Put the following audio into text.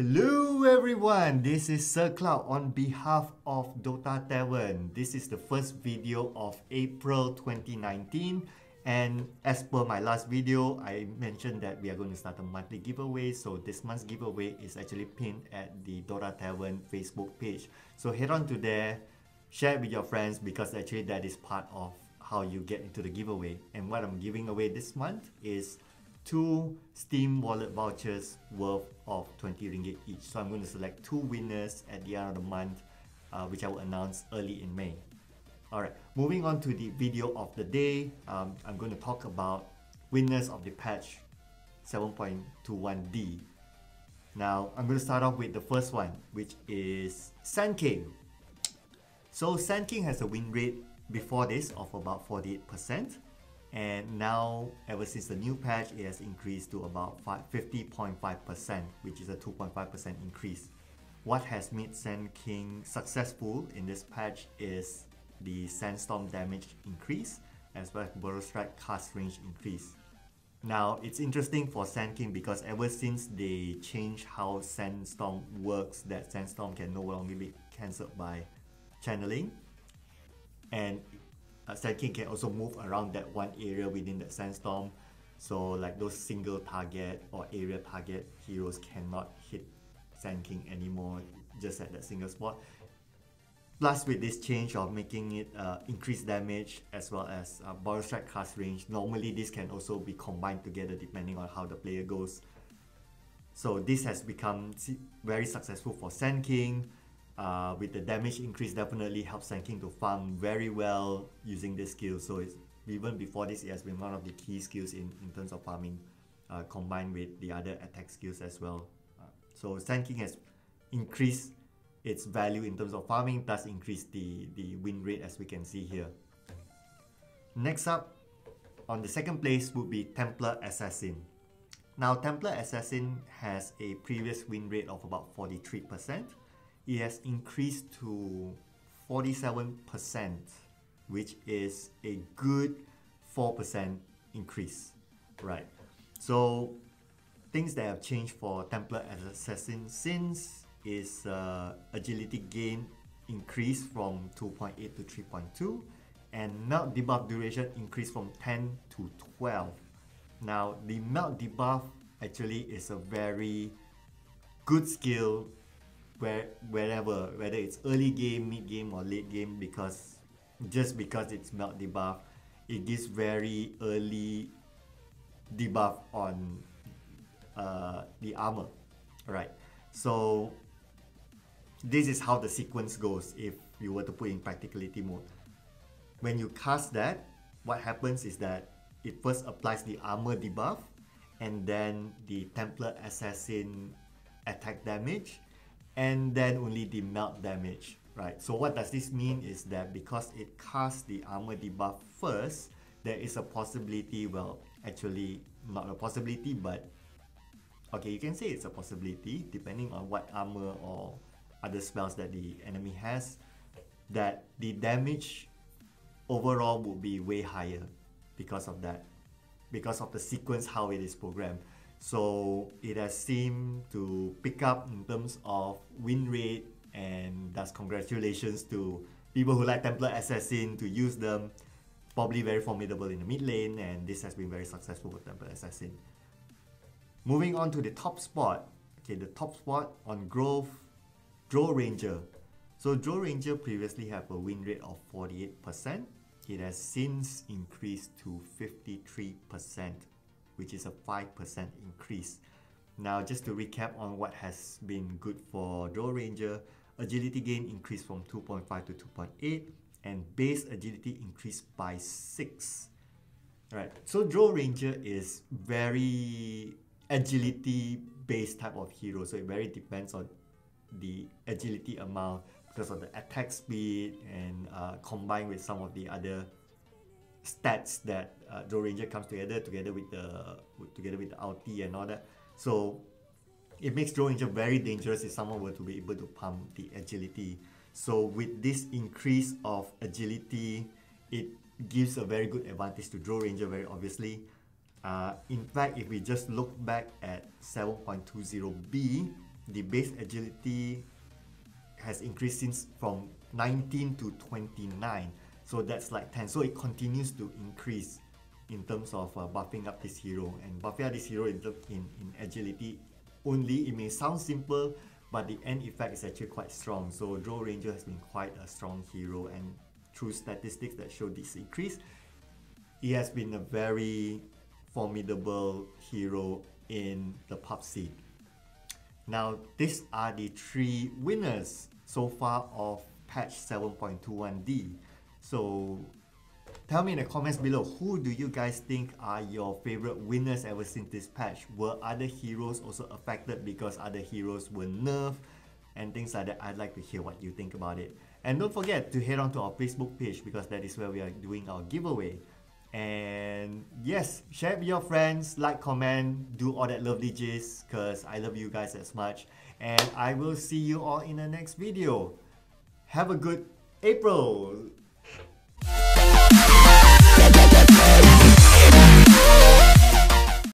Hello everyone, this is Sir Cloud on behalf of Dota Tavern. This is the first video of April 2019 and as per my last video, I mentioned that we are going to start a monthly giveaway. So this month's giveaway is actually pinned at the Dota Tavern Facebook page. So head on to there, share it with your friends because actually that is part of how you get into the giveaway. And what I'm giving away this month is two Steam wallet vouchers worth of 20 ringgit each. So I'm going to select two winners at the end of the month, uh, which I will announce early in May. Alright, moving on to the video of the day, um, I'm going to talk about winners of the patch 7.21D. Now, I'm going to start off with the first one, which is Sand King. So Sand King has a win rate before this of about 48% and now ever since the new patch it has increased to about 50.5% which is a 2.5% increase. What has made Sand King successful in this patch is the Sandstorm damage increase as well as Burrow Strike cast range increase. Now it's interesting for Sand King because ever since they changed how Sandstorm works that Sandstorm can no longer be cancelled by channeling and uh, Sand King can also move around that one area within the sandstorm. So like those single target or area target heroes cannot hit Sand King anymore just at that single spot. Plus with this change of making it uh, increase damage as well as uh, Strike cast range normally this can also be combined together depending on how the player goes. So this has become very successful for Sand King uh, with the damage increase definitely helps Sand King to farm very well using this skill. So it's even before this, it has been one of the key skills in, in terms of farming, uh, combined with the other attack skills as well. Uh, so Sand King has increased its value in terms of farming, thus increase the, the win rate as we can see here. Next up, on the second place would be Templar Assassin. Now Templar Assassin has a previous win rate of about 43%, it has increased to 47%, which is a good 4% increase, right? So things that have changed for Templar Assassin since is uh, agility gain increase from 2.8 to 3.2 and melt debuff duration increase from 10 to 12. Now the melt debuff actually is a very good skill where wherever whether it's early game mid game or late game because just because it's melt debuff it gives very early debuff on uh, the armor right? So this is how the sequence goes if you were to put in practicality mode. When you cast that what happens is that it first applies the armor debuff and then the Templar Assassin attack damage and then only the melt damage, right? So what does this mean is that because it casts the armor debuff first, there is a possibility, well, actually not a possibility, but okay, you can say it's a possibility depending on what armor or other spells that the enemy has, that the damage overall would be way higher because of that, because of the sequence how it is programmed. So it has seemed to pick up in terms of win rate and thus congratulations to people who like Templar Assassin to use them. Probably very formidable in the mid lane and this has been very successful with Templar Assassin. Moving on to the top spot. Okay, the top spot on Grove, Drow Ranger. So Drow Ranger previously have a win rate of 48%. It has since increased to 53% which is a 5% increase. Now, just to recap on what has been good for Drow Ranger, agility gain increased from 2.5 to 2.8 and base agility increased by 6. Right, so Drow Ranger is very agility based type of hero, so it very depends on the agility amount because of the attack speed and uh, combined with some of the other stats that uh, Drow Ranger comes together together with the together with the ulti and all that. So it makes Drow Ranger very dangerous if someone were to be able to pump the agility. So with this increase of agility, it gives a very good advantage to Drow Ranger very obviously. Uh, in fact, if we just look back at 7.20b, the base agility has increased since from 19 to 29. So that's like 10. So it continues to increase in terms of uh, buffing up this hero. And buffing up this hero in, in, in agility only, it may sound simple, but the end effect is actually quite strong. So Drow Ranger has been quite a strong hero and through statistics that show this increase, he has been a very formidable hero in the pub scene. Now, these are the three winners so far of patch 7.21D. So tell me in the comments below, who do you guys think are your favorite winners ever since this patch? Were other heroes also affected because other heroes were nerfed and things like that? I'd like to hear what you think about it. And don't forget to head on to our Facebook page because that is where we are doing our giveaway. And yes, share with your friends, like, comment, do all that lovely jizz because I love you guys as much. And I will see you all in the next video. Have a good April! Bye.